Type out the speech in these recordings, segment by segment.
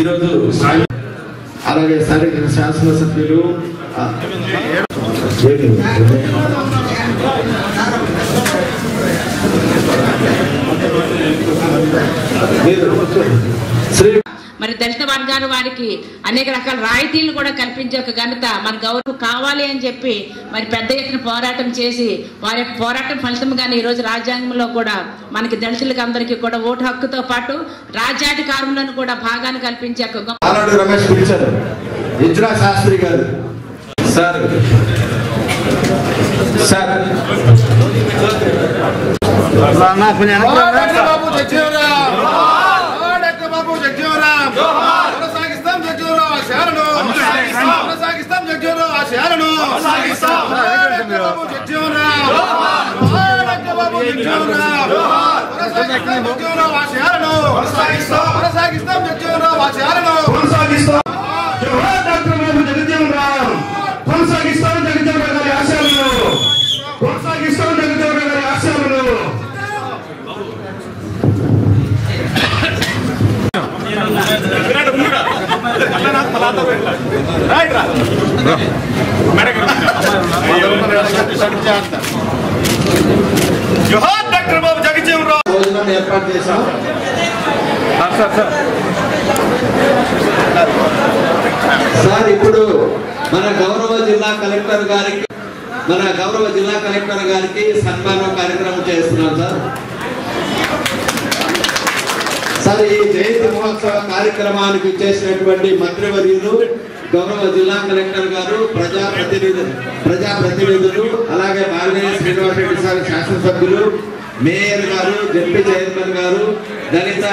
ఈరోజు అలాగే స్థానిక శాసనసభ్యులు శ్రీ మరి దళిత వర్గాల వారికి అనేక రకాల రాయితీలు కూడా కల్పించే ఒక ఘనత మన గౌరవం కావాలి అని చెప్పి మరి పెద్ద ఎత్తున పోరాటం చేసి వారి యొక్క పోరాటం ఫలితంగానే ఈ రోజు రాజ్యాంగంలో కూడా మనకి దళితులకు అందరికీ కూడా ఓటు హక్కుతో పాటు రాజ్యాధికారంలో కూడా భాగాన్ని కల్పించే ఒక శాస్త్రి గారు. సార్. సార్. బాబు కొనసాగిస్తాం. ఆశయాలను కొనసాగిస్తాం. జగ్జీవరామ్ ఆశయాలను కొనసాగిస్తాం. జవహర్ డాక్టర్ కొనసాగిస్తాం గారి ఆశయాలను కొనసాగిస్తాం గారి ఆశయాలను జోహార్ డాక్టర్ బాబు భోజనం ఏర్పాటు చేశాం సార్ ఇప్పుడు మన గౌరవ జిల్లా కలెక్టర్ గారికి మన గౌరవ జిల్లా కలెక్టర్ గారికి సన్మానం కార్యక్రమం చేస్తున్నాం సార్. సార్ ఈ జయంతి మహోత్సవ కార్యక్రమానికి చేసినటువంటి మంత్రివర్యులు గౌరవ జిల్లా కలెక్టర్ గారు ప్రజా ప్రతినిధులు ప్రజా ప్రతినిధులు అలాగే బాలినేని శ్రీనివాసరెడ్డి సార్ శాసనసభ్యులు మేయర్ గారు జడ్పీ చైర్మన్ గారు దళిత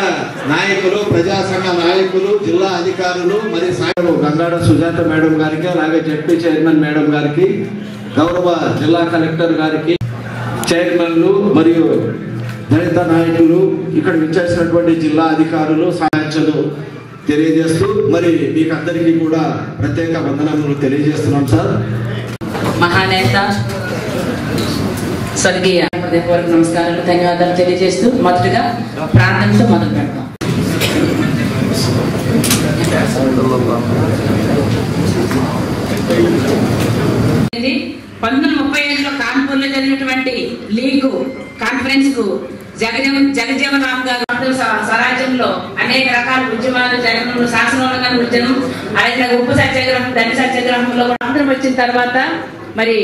నాయకులు ప్రజా సంఘ నాయకులు జిల్లా అధికారులు మరి సాయం గంగాడ సుజాత మేడం గారికి అలాగే జడ్పీ చైర్మన్ మేడం గారికి గౌరవ జిల్లా కలెక్టర్ గారికి చైర్మన్లు మరియు దళిత నాయకులు ఇక్కడ విచ్చేసినటువంటి జిల్లా అధికారులు సాయంచలు తెలియజేస్తూ మరి మీకు అందరికీ కూడా ప్రత్యేక వందనములు తెలియజేస్తున్నాం సార్. మహానేత స్వర్గీయ హృదయపూర్వక నమస్కారాలు ధన్యవాదాలు తెలియజేస్తూ మొదటగా ప్రార్థనతో మొదలు పెడతాం. పంతొమ్మిది ముప్పై ఏడులో కాన్పూర్లో జరిగినటువంటి లీగ్ కాన్ఫరెన్స్కు జగజీవన్ జగజీవన్ రామ్ గారు స్వరాజ్యంలో అనేక రకాల ఉద్యమాలు జగన్ శాసనోల్లంఘన ఉద్యమం అలాగే ఉప్పు సత్యాగ్రహం ధన సత్యాగ్రహంలో కూడా వచ్చిన తర్వాత మరి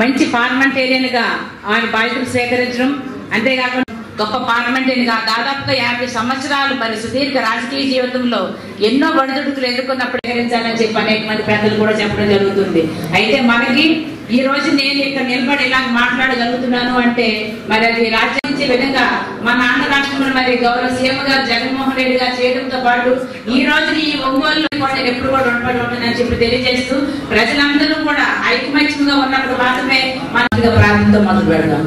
మంచి పార్లమెంటేరియన్గా ఆయన బాధ్యతలు స్వీకరించడం అంతేకాకుండా గొప్ప పార్లమెంటేరియన్గా దాదాపుగా యాభై సంవత్సరాలు మరి సుదీర్ఘ రాజకీయ జీవితంలో ఎన్నో ఒడిదుడుకులు ఎదుర్కొన్నప్పుడు స్వీకరించాలని చెప్పి అనేక మంది పెద్దలు కూడా చెప్పడం జరుగుతుంది. అయితే మనకి ఈ రోజు నేను ఇక్కడ నిలబడి ఇలా మాట్లాడగలుగుతున్నాను అంటే మరి అది రాజ్యాంగ విధంగా మన ఆంధ్ర రాష్ట్రంలో మరి గౌరవ సీఎం గారు జగన్మోహన్ రెడ్డి గారు చేయడంతో పాటు ఈ రోజు ఈ ఒంగోలు కూడా ఎప్పుడు కూడా ఉండబడి ఉంటుందని చెప్పి తెలియజేస్తూ ప్రజలందరూ కూడా ఐకమత్యంగా ఉన్నప్పుడు మాత్రమే మన ప్రాంతంతో మొదలు పెడదాం.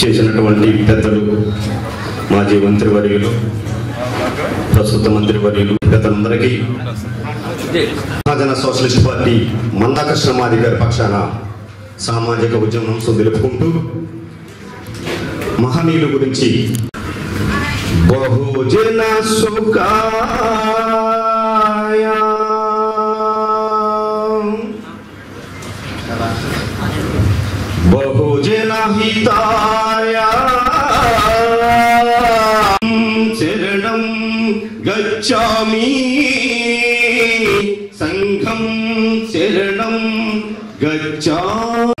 చేసినటువంటి పెద్దలు మాజీ మంత్రివర్యులు ప్రస్తుత మంత్రివర్యులు పెద్దలందరికీ మహాజన సోషలిస్ట్ పార్టీ మందాకృష్ణ మాది గారి పక్షాన సామాజిక ఉద్యమం తెలుపుకుంటూ మహనీయుల గురించి బహుజన సుఖాయ బహుజన హితాయ గచ్చామి సంఘం శరణం గచ్చా.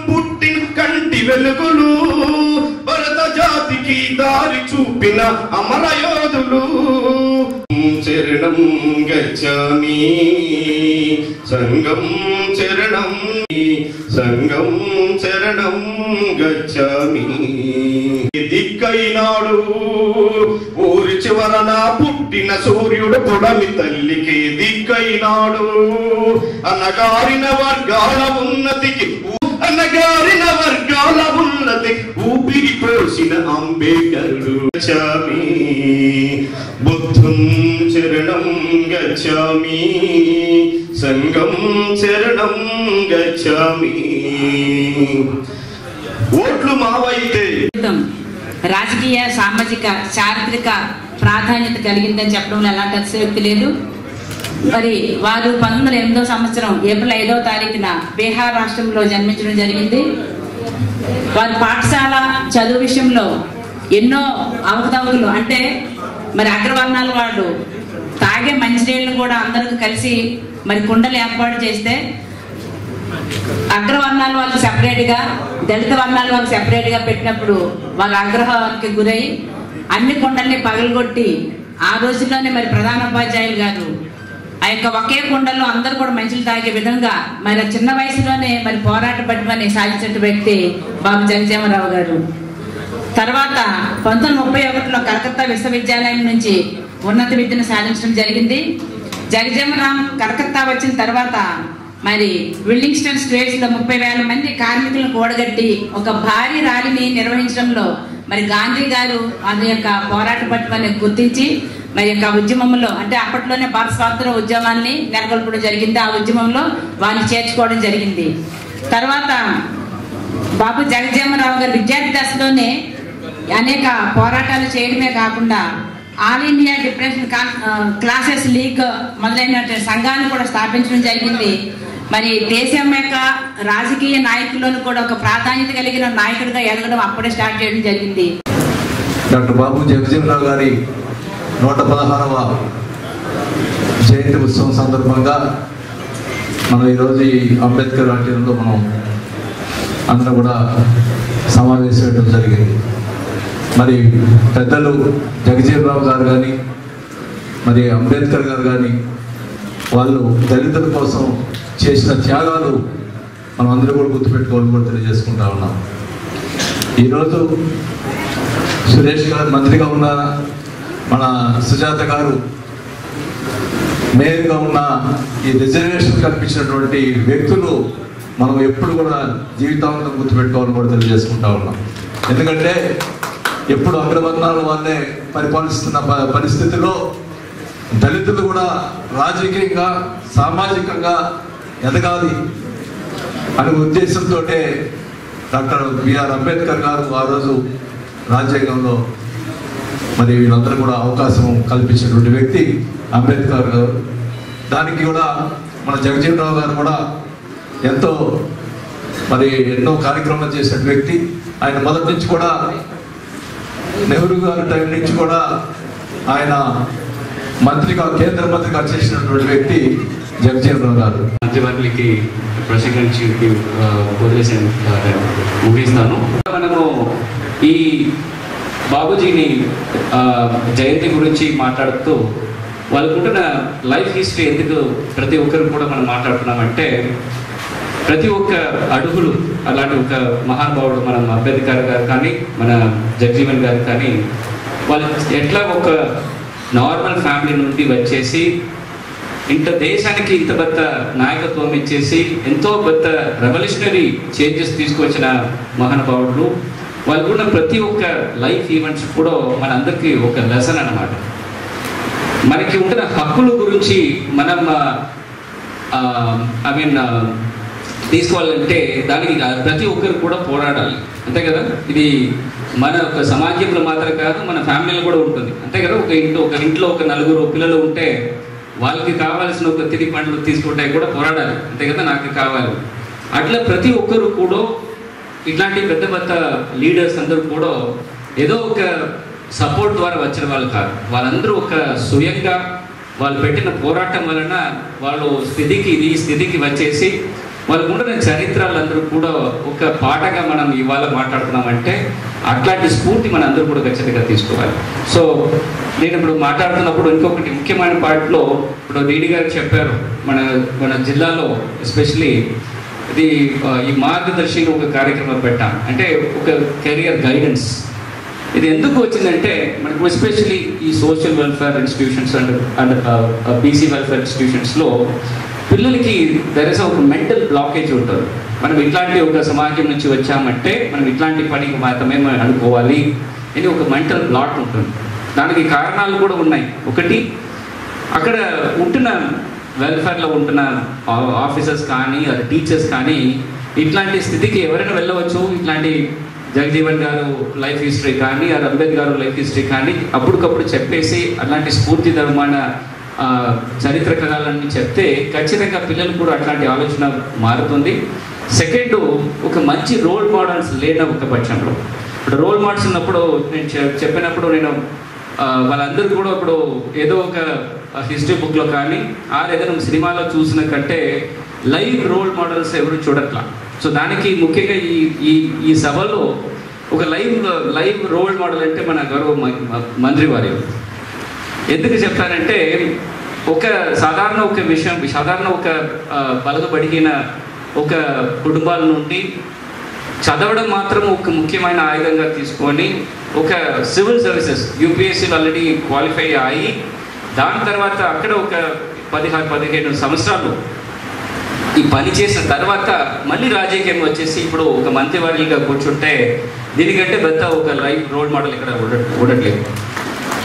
పుట్టిన కంటి వెలుగులు భరత జాతికి దారి చూపిన అమరయోధులు. శరణం గచ్చామి. సంఘం శరణం సంఘం శరణం గచ్చామి. దిక్కైనాడు ఊరి చివరన పుట్టిన సూర్యుడు పొడమి తల్లికి దిక్కైనాడు. అన్నగారిన వర్గాల ఉన్నతికి అన్నగారిన వర్గాల ఉన్నతి ఊపిరి పోసిన అంబేకరుడు గచ్చామి. బుద్ధం చరణం గచ్చామి. సంగం చరణం గచ్చామి. ఓట్లు మావైతే రాజకీయ సామాజిక చారిత్రక ప్రాధాన్యత కలిగిందని చెప్పడంలో ఎలాంటి అతిశయోక్తి లేదు. మరి వారు పంతొమ్మిది వందల ఎనిమిదో సంవత్సరం ఏప్రిల్ ఐదో తారీఖున బీహార్ రాష్ట్రంలో జన్మించడం జరిగింది. వారి పాఠశాల చదువు విషయంలో ఎన్నో అవకతవకలు అంటే మరి అగ్రవర్ణాల వాళ్ళు తాగే మంచినీళ్ళు కూడా అందరూ కలిసి మరి కుండలు ఏర్పాటు చేస్తే అగ్రవర్ణాల వాళ్ళు సెపరేట్గా దళిత వర్ణాల వాళ్ళు సెపరేట్గా పెట్టినప్పుడు వాళ్ళ ఆగ్రహానికి గురై అన్ని కుండల్ని పగలగొట్టి ఆ రోజుల్లోనే మరి ప్రధాన ఉపాధ్యాయులు గారు ఆ యొక్క ఒకే కొండల్లో అందరూ కూడా మంచులు తాగే విధంగా మరి చిన్న వయసులోనే మరి పోరాట పట్టుమని సాధించిన వ్యక్తి బాబు జగజీవనరావు గారు. తర్వాత పంతొమ్మిది ముప్పై ఒకటిలో కలకత్తా విశ్వవిద్యాలయం నుంచి ఉన్నత విద్యను సాధించడం జరిగింది. జగజీవనరామ్ కలకత్తా వచ్చిన తర్వాత మరి విల్లింగ్స్టన్ స్టేట్స్లో ముప్పై వేల మంది కార్మికులను కూడగట్టి ఒక భారీ ర్యాలీని నిర్వహించడంలో మరి గాంధీ గారు అది యొక్క పోరాట పట్టుమని గుర్తించి మరి యొక్క ఉద్యమంలో అంటే అప్పట్లోనే భారత స్వాతంత్ర ఉద్యమాన్ని నెలకొల్పడం జరిగింది. ఆ ఉద్యమంలో వారిని చేర్చుకోవడం జరిగింది. తర్వాత బాబు జగజీవనరావు గారు విద్యార్థి దశలోనే అనేక పోరాటాలు చేయడమే కాకుండా All India depression classes league మొదలైన సంఘాన్ని కూడా స్థాపించడం జరిగింది. మరి దేశం యొక్క రాజకీయ నాయకులను కూడా ఒక ప్రాధాన్యత కలిగిన నాయకుడిగా ఎదగడం అప్పుడే స్టార్ట్ చేయడం జరిగింది. డాక్టర్ బాబు జగజీవనరావు గారి నూట పదహారవ జయంతి ఉత్సవం సందర్భంగా మనం ఈరోజు ఈ అంబేద్కర్ ఆటంలో మనం అందరం కూడా సమావేశం జరిగింది. మరి పెద్దలు జగజీవనరావు గారు కానీ మరి అంబేద్కర్ గారు కానీ వాళ్ళు దళితుల కోసం చేసిన త్యాగాలు మనం అందరూ కూడా గుర్తుపెట్టుకోవాలని కూడా తెలియజేసుకుంటా ఉన్నాం. ఈరోజు సురేష్ గారు మంత్రిగా ఉన్న మన సుజాత గారు మేయర్గా ఉన్న ఈ రిజర్వేషన్ కల్పించినటువంటి వ్యక్తులు మనం ఎప్పుడు కూడా జీవితాంతం గుర్తుపెట్టుకోవాలని కూడా తెలియజేసుకుంటా ఉన్నాం. ఎందుకంటే ఎప్పుడు అగ్రవర్ణాల వాళ్ళే పరిపాలిస్తున్న ప- పరిస్థితిలో దళితులు కూడా రాజకీయంగా సామాజికంగా ఎదగాలి అనే ఉద్దేశంతో డాక్టర్ బిఆర్ అంబేద్కర్ గారు ఆ రోజు రాజ్యాంగంలో మరి వీళ్ళందరూ కూడా అవకాశం కల్పించినటువంటి వ్యక్తి అంబేద్కర్ గారు. దానికి కూడా మన జగజీవనరావు గారు కూడా ఎంతో మరి ఎన్నో కార్యక్రమాలు చేసిన వ్యక్తి. ఆయన మొదటి నుంచి కూడా నెహ్రూ గారి టైం నుంచి కూడా ఆయన మంత్రిగా కేంద్ర మంత్రిగా చేసినటువంటి వ్యక్తి జగజీవనరావు గారు. మంత్రివర్యులకి ప్రసంగించి వదిలేసాను ముగిస్తాను. మనము ఈ బాబుజీని జయంతి గురించి మాట్లాడుతూ వాళ్ళకుంటున్న లైఫ్ హిస్టరీ ఎందుకు ప్రతి ఒక్కరు కూడా మనం మాట్లాడుతున్నామంటే ప్రతి ఒక్క అడుగులు అలాంటి ఒక మహానుభావుడు మనం అంబేద్కర్ గారు కానీ మన జగజీవన్ గారు కానీ వాళ్ళు ఎట్లా ఒక నార్మల్ ఫ్యామిలీ నుండి వచ్చేసి ఇంత దేశానికి ఇంత పెద్ద నాయకత్వం ఇచ్చేసి ఎంతో పెద్ద రెవల్యూషనరీ చేంజెస్ తీసుకొచ్చిన మహానుభావుడు. వాళ్ళకున్న ప్రతి ఒక్క లైఫ్ ఈవెంట్స్ కూడా మనందరికీ ఒక లెసన్ అన్నమాట. మనకి ఉంటున్న హక్కుల గురించి మనం ఐ మీన్ తీసుకోవాలంటే దానికి ప్రతి ఒక్కరు కూడా పోరాడాలి. అంతే కదా? ఇది మన ఒక సమాజంలో మాత్రం కాదు మన ఫ్యామిలీలో కూడా ఉంటుంది. అంతే కదా ఒక ఇంట్లో ఒక ఇంట్లో ఒక నలుగురు పిల్లలు ఉంటే వాళ్ళకి కావాల్సిన ఒక తిరిగి పండ్లు తీసుకుంటే కూడా పోరాడాలి. అంతే కదా నాకు కావాలి. అట్లా ప్రతి ఒక్కరు కూడా ఇట్లాంటి పెద్ద పెద్ద లీడర్స్ అందరూ కూడా ఏదో ఒక సపోర్ట్ ద్వారా వచ్చిన వాళ్ళు కాదు. వాళ్ళందరూ ఒక స్వయంగా వాళ్ళు పెట్టిన పోరాటం వలన వాళ్ళు స్థితికి ఈ స్థితికి వచ్చేసి వాళ్ళకు ఉండిన చరిత్రలందరూ కూడా ఒక పాటగా మనం ఇవాళ మాట్లాడుతున్నామంటే అట్లాంటి స్ఫూర్తి మన అందరూ కూడా ఖచ్చితంగా తీసుకోవాలి. సో నేను ఇప్పుడు మాట్లాడుతున్నప్పుడు ఇంకొకటి ముఖ్యమైన పాటలో ఇప్పుడు డీడీ గారు చెప్పారు మన మన జిల్లాలో ఎస్పెషలీ ఇది ఈ మార్గదర్శిని ఒక కార్యక్రమం పెట్టాం. అంటే ఒక కెరియర్ గైడెన్స్. ఇది ఎందుకు వచ్చిందంటే మనకు ఎస్పెషలీ ఈ social welfare institutions and and BC welfare ఇన్స్టిట్యూషన్స్లో పిల్లలకి దర్ ఇస్ ఒక మెంటల్ బ్లాకేజ్ ఉంటుంది. మనం ఇట్లాంటి ఒక సమాజం నుంచి వచ్చామంటే మనం ఇట్లాంటి పనికి మాత్రమే మనం అనుకోవాలి అని ఒక మెంటల్ బ్లాక్ ఉంటుంది. దానికి కారణాలు కూడా ఉన్నాయి. ఒకటి అక్కడ ఉంటున్న వెల్ఫేర్లో ఉంటున్న ఆఫీసర్స్ కానీ అది టీచర్స్ కానీ ఇట్లాంటి స్థితికి ఎవరైనా వెళ్ళవచ్చు. ఇట్లాంటి జగజీవన్ గారు లైఫ్ హిస్టరీ కానీ అది అంబేద్కర్ గారు లైఫ్ హిస్టరీ కానీ అప్పటికప్పుడు చెప్పేసి అలాంటి స్ఫూర్తిదరమైన ధర్మాన చరిత్ర కథలన్నీ చెప్తే ఖచ్చితంగా పిల్లలు కూడా అట్లాంటి ఆలోచన మారుతుంది. సెకండ్ ఒక మంచి రోల్ మోడల్స్ లేన ఒక పక్షంలో. ఇప్పుడు రోల్ మోడల్స్ ఉన్నప్పుడు నేను చెప్పినప్పుడు నేను వాళ్ళందరూ కూడా ఇప్పుడు ఏదో ఒక హిస్టరీ బుక్లో కానీ ఆ ఏదైనా సినిమాలో చూసిన కంటే లైవ్ రోల్ మోడల్స్ ఎవరు చూడట్లా. సో దానికి ముఖ్యంగా ఈ ఈ ఈ సభలో ఒక లైవ్ లైవ్ రోల్ మోడల్ అంటే మన గౌరవ మంత్రి వారి ఎందుకు చెప్తానంటే ఒక సాధారణ ఒక విషయం సాధారణ ఒక బలగబడిగిన ఒక కుటుంబాల నుండి చదవడం మాత్రం ఒక ముఖ్యమైన ఆయుధంగా తీసుకొని ఒక civil services UPSC already qualify అయ్యి దాని తర్వాత అక్కడ ఒక పదిహారు పదిహేను సంవత్సరాలు ఈ పని చేసిన తర్వాత మళ్ళీ రాజకీయం వచ్చేసి ఇప్పుడు ఒక మంత్రివర్యులుగా కూర్చుంటే దీనికంటే పెద్ద ఒక లైఫ్ రోల్ మోడల్ ఇక్కడ ఉండట్లేదు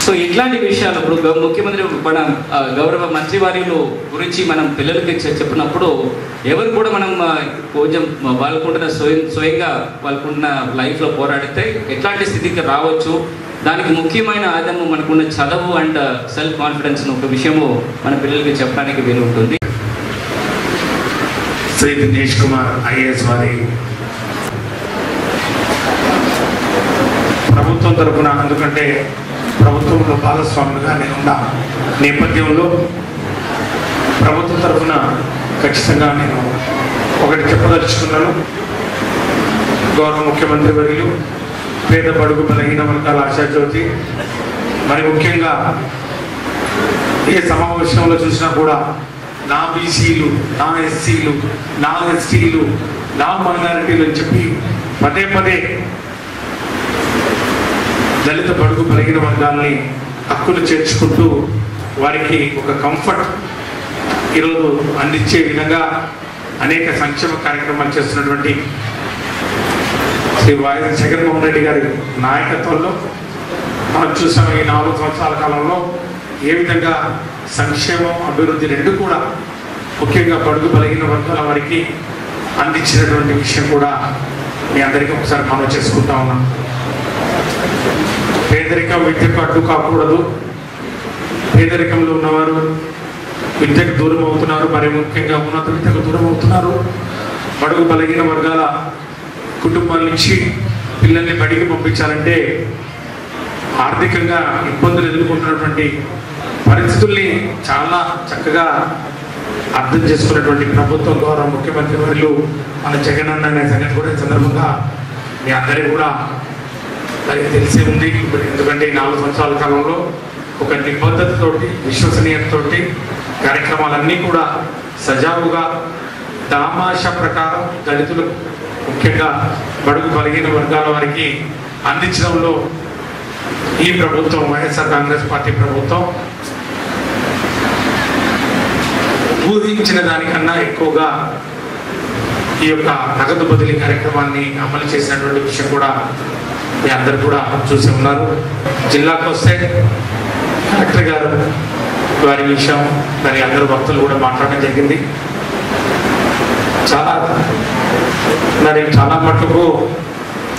సో ఇట్లాంటి విషయాలు ఇప్పుడు గౌ- ముఖ్యమంత్రి మన గౌరవ మంత్రి వారిలో గురించి మనం పిల్లలకి చెప్పినప్పుడు ఎవరు కూడా మనం కొంచెం వాళ్ళకుంటున్న స్వయం స్వయంగా వాళ్ళకున్న లైఫ్లో పోరాడితే ఎట్లాంటి స్థితికి రావచ్చు. దానికి ముఖ్యమైన ఆయుధము మనకున్న చదువు అండ్ సెల్ఫ్ కాన్ఫిడెన్స్ ఒక విషయము మన పిల్లలకి చెప్పడానికి వీలు ఉంటుంది. శ్రీ దినేష్ కుమార్ ఐఏఎస్ వారి ప్రభుత్వం తరపున ఎందుకంటే ప్రభుత్వంలో భాగస్వాములుగా నేను ఉన్న నేపథ్యంలో ప్రభుత్వం తరఫున ఖచ్చితంగా నేను ఒకటి చెప్పదలుచుకున్నాను. గౌరవ ముఖ్యమంత్రి వర్యులు పేద బడుగు బలహీన వర్గాల ఆశాజ్యోతి మరి ముఖ్యంగా ఏ సమావేశంలో చూసినా కూడా నా బీసీలు నా ఎస్సీలు నా ఎస్టీలు నా మైనారిటీలు అని చెప్పి పదే పదే దళిత బడుగు బలిగిన వర్గాల్ని హక్కులు చేర్చుకుంటూ వారికి ఒక కంఫర్ట్ ఈరోజు అందించే విధంగా అనేక సంక్షేమ కార్యక్రమాలు చేస్తున్నటువంటి శ్రీ వైఎస్ జగన్మోహన్ రెడ్డి గారి నాయకత్వంలో మనం చూసాం ఈ నాలుగు సంవత్సరాల కాలంలో ఏ విధంగా సంక్షేమం అభివృద్ధి రెండు కూడా ముఖ్యంగా బడుగు బలిగిన వర్గాల వారికి అందించినటువంటి విషయం కూడా మీ అందరికీ ఒకసారి మనం చేసుకుంటా ఉన్నాం. పేదరికం విద్యకు అడ్డు కాకూడదు. పేదరికంలో ఉన్నవారు విద్యకు దూరం అవుతున్నారు. మరి ముఖ్యంగా ఉన్నత విద్యకు దూరం అవుతున్నారు. బడుగు బలహీన వర్గాల కుటుంబాల నుంచి పిల్లల్ని బడికి పంపించాలంటే ఆర్థికంగా ఇబ్బందులు ఎదుర్కొంటున్నటువంటి పరిస్థితుల్ని చాలా చక్కగా అర్థం చేసుకున్నటువంటి ప్రభుత్వం ద్వారా ముఖ్యమంత్రి వర్యులు మన జగన్ అన్న అనే సంగతి కూడా ఈ సందర్భంగా మీ అందరికీ కూడా దానికి తెలిసే ఉంది. ఇప్పుడు ఎందుకంటే ఈ నాలుగు సంవత్సరాల కాలంలో ఒక నిబద్ధతతోటి విశ్వసనీయతతోటి కార్యక్రమాలన్నీ కూడా సజావుగా దామాష ప్రకారం దళితులు ముఖ్యంగా బడుగు బలహీన వర్గాల వారికి అందించడంలో ఈ ప్రభుత్వం వైఎస్ఆర్ కాంగ్రెస్ పార్టీ ప్రభుత్వం ఊహించిన దానికన్నా ఎక్కువగా ఈ యొక్క నగదు బదిలీ కార్యక్రమాన్ని అమలు చేసినటువంటి విషయం కూడా మీ అందరు కూడా చూసి ఉన్నారు. జిల్లాకు వస్తే కలెక్టర్ గారు వారి విషయం మరి అందరు భక్తులు కూడా మాట్లాడడం జరిగింది. చాలా మరి చాలా మటుకు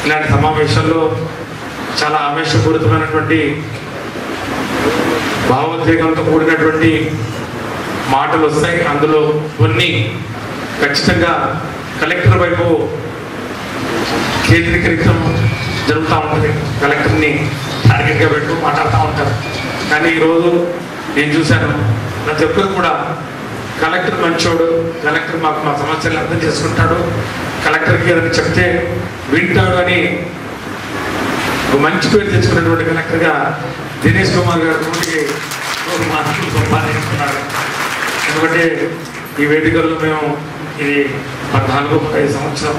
ఇలాంటి సమావేశాల్లో చాలా ఆవేశపూరితమైనటువంటి భావోద్వేగంతో కూడినటువంటి మాటలు వస్తాయి. అందులో కొన్ని ఖచ్చితంగా కలెక్టర్ వైపు కేంద్రీకరించడం జరుగుతూ ఉంటుంది. కలెక్టర్ని టార్గెట్గా పెట్టు మాట్లాడుతూ ఉంటారు. కానీ ఈరోజు నేను చూశాను ప్రతి ఒక్కరు కూడా కలెక్టర్ మంచోడు కలెక్టర్ మాకు మా సమస్యలు అర్థం చేసుకుంటాడు కలెక్టర్కి ఏదైనా చెప్తే వింటాడు అని ఒక మంచి పేరు తెచ్చుకున్నటువంటి కలెక్టర్గా దినేష్ కుమార్ గారు నూటికి మార్కులు సంపాదించుకున్నాడు ఎందుకంటే ఈ వేదికల్లో మేము ఇది పద్నాలుగు ఐదు సంవత్సరం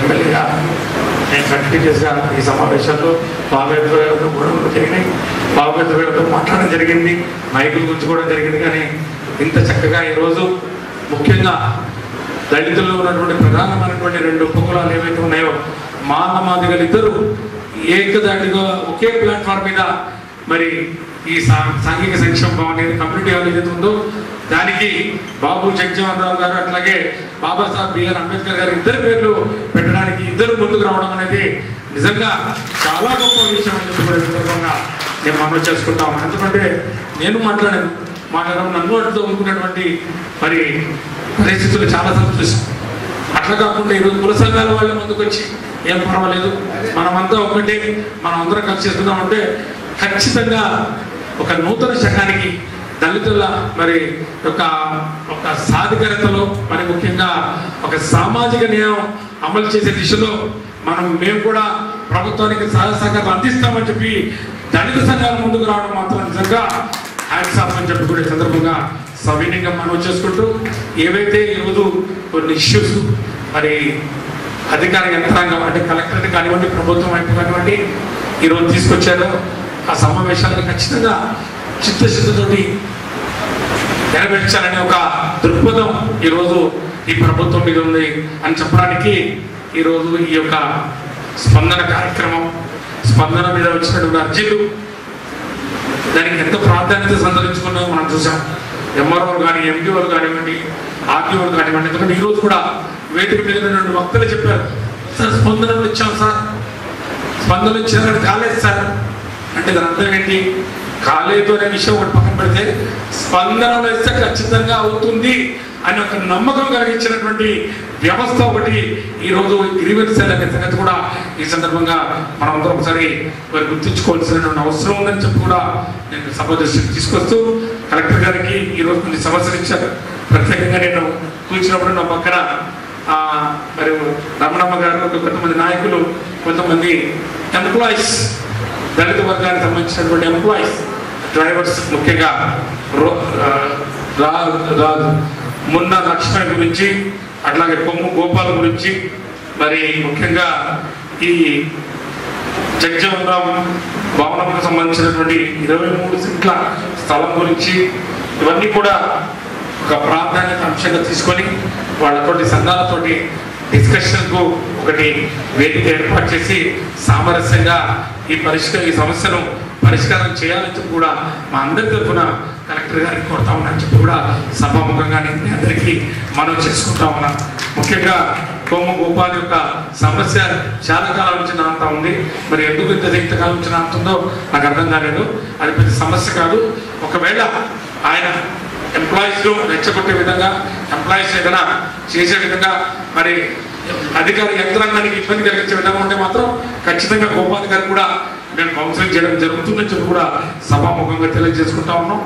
ఎమ్మెల్యేగా నేను కంటిన్యూస్గా ఈ సమావేశాల్లో బాబేద్ర గొడవలు జరిగినాయి. బాబేద్ర మాట్లాడడం జరిగింది. మైకుల గురించి కూడా జరిగింది. కానీ ఇంత చక్కగా ఈరోజు ముఖ్యంగా దళితుల్లో ఉన్నటువంటి ప్రధానమైనటువంటి రెండు ఉపకులాలు ఏవైతే ఉన్నాయో మానమాదిగలు ఇద్దరు ఏకదాటిగా ఒకే ప్లాట్ఫామ్ మీద మరి ఈ సా- సాంఘిక సంక్షేమ భవన్ అనేది కమ్యూనిటీ హాల్ ఏదైతే ఉందో దానికి బాబు జగజీవన్ రావు గారు అట్లాగే బాబాసాహెబ్ బిఆర్ అంబేద్కర్ గారు ఇద్దరు పేర్లు పెట్టడానికి ఇద్దరు ముందుకు రావడం అనేది నిజంగా చాలా గొప్ప విషయం అని చెప్పి కూడా సందర్భంగా నేను మనవి చేసుకుంటా ఎందుకంటే నేను మాట్లాడాను. మాట్లాడడం నన్ను అడుగుతూ అనుకున్నటువంటి మరి పరిస్థితులు చాలా సంతోషం. అట్లా కాకుండా ఈరోజు కుల సంఘాల వాళ్ళ ముందుకు వచ్చి ఏం పర్వాలేదు మనమంతా ఒకటి మనం అందరం కలిసి చేస్తున్నామంటే ఖచ్చితంగా ఒక నూతన శకానికి దళితుల మరి ఒక ఒక సాధికారతలో మరి ముఖ్యంగా ఒక సామాజిక న్యాయం అమలు చేసే దిశలో మనం మేము కూడా ప్రభుత్వానికి సహాయ సహకారం అందిస్తామని చెప్పి దళిత సంఘాల ముందుకు రావడం మాత్రం నిజంగా హ్యాండ్స్ ఆఫ్ అని చెప్పి కూడా సందర్భంగా సవినీయంగా మనం చేసుకుంటూ ఏవైతే ఈరోజు కొన్ని ఇష్యూస్ మరి అధికార యంత్రాంగం అంటే కలెక్టరేట్ కానివ్వండి ప్రభుత్వం వైపు కానివ్వండి ఈరోజు తీసుకొచ్చారో ఆ సమావేశాలను ఖచ్చితంగా చిత్తశుద్ధితోటి నెరవేర్చాలనే ఒక దృక్పథం ఈరోజు ఈ ప్రభుత్వం మీద ఉంది అని చెప్పడానికి ఈరోజు ఈ యొక్క స్పందన కార్యక్రమం స్పందన మీద వచ్చినటువంటి అర్జీలు దానికి ఎంత ప్రాధాన్యత సంతరించుకున్నామో మనం చూసాం ఎంఆర్ఓలు కానీ ఎంపీఓలు కానివ్వండి ఆర్టీఓలు కానివ్వండి ఎందుకంటే ఈరోజు కూడా వేదిక మీద రెండు వక్తలు చెప్పారు సార్ స్పందనలు ఇచ్చాం సార్. స్పందనలు ఇచ్చారని కాలేదు సార్. అంటే దాని అర్థం ఏంటి? కాలేదు అనే విషయం ఒకటి పక్కన పెడితే స్పందనలు ఇస్తే ఖచ్చితంగా అవుతుంది అని ఒక నమ్మకం కలిగించినటువంటి వ్యవస్థ ఒకటి ఈరోజు గ్రీవెన్స్ అనే సంగతి కూడా ఈ సందర్భంగా మనం అందరం ఒకసారి మరి గుర్తుంచుకోవాల్సినటువంటి అవసరం ఉందని చెప్పి కూడా నేను సభ దృష్టికి తీసుకొస్తూ కలెక్టర్ గారికి ఈరోజు కొన్ని సమస్యలు ఇచ్చారు. ప్రత్యేకంగా నేను కూర్చున్నప్పుడు నా పక్కన మరియు రమణమ్మ గారు ఒక కొంతమంది నాయకులు కొంతమంది ఎంప్లాయీస్ దళిత వర్గానికి సంబంధించినటువంటి ఎంప్లాయీస్ డ్రైవర్స్ ముఖ్యంగా రో- మున్న లక్ష్మణ్ గురించి అట్లాగే కొమ్ము గోపాల్ గురించి మరి ముఖ్యంగా ఈ జగ్జవరాం భవనంకు సంబంధించినటువంటి ఇరవై మూడు సీట్ల స్థలం గురించి ఇవన్నీ కూడా ఒక ప్రాధాన్యత అంశంగా తీసుకొని వాళ్ళతోటి సంఘాలతోటి డిస్కషన్కు ఒకటి వేదిక ఏర్పాటు చేసి సామరస్యంగా ఈ పరిష్కార ఈ సమస్యను పరిష్కారం చేయాలని చెప్పి కూడా మా అందరి తరఫున కలెక్టర్ గారికి కోరుతా ఉన్నాను. చెప్పి కూడా సభాముఖంగా నేను అందరికీ మనం చేసుకుంటా ఉన్నాను ముఖ్యంగా కోమ గోపాల్ యొక్క సమస్య చాలా కాలం నుంచి నాంతా ఉంది. మరి ఎందుకు ఇంత ఇంతకాలం నుంచి నాంతుందో నాకు అర్థం కాలేదు. అది పెద్ద సమస్య కాదు. ఒకవేళ ఆయన ఎంప్లాయీస్ను రెచ్చగొట్టే విధంగా ఎంప్లాయీస్ ఏదైనా చేసే విధంగా మరి అధికార యంత్రాంగానికి ఇబ్బంది కలిగించే విధంగా ఉంటే మాత్రం ఖచ్చితంగా గోపాల్ గారు కూడా మేము కౌన్సిలింగ్ చేయడం జరుగుతుందని చెప్పి కూడా సభాముఖంగా తెలియజేసుకుంటా ఉన్నాం.